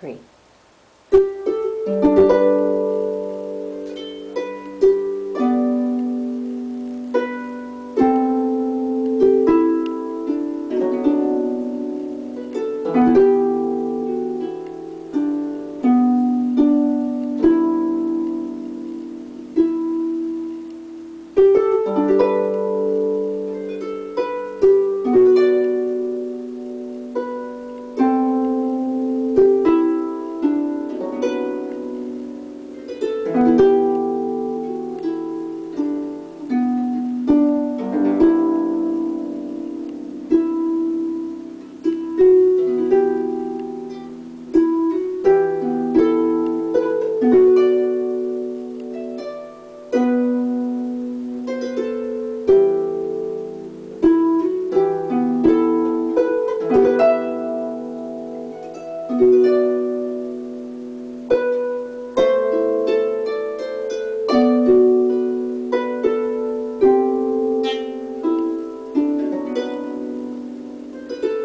Three.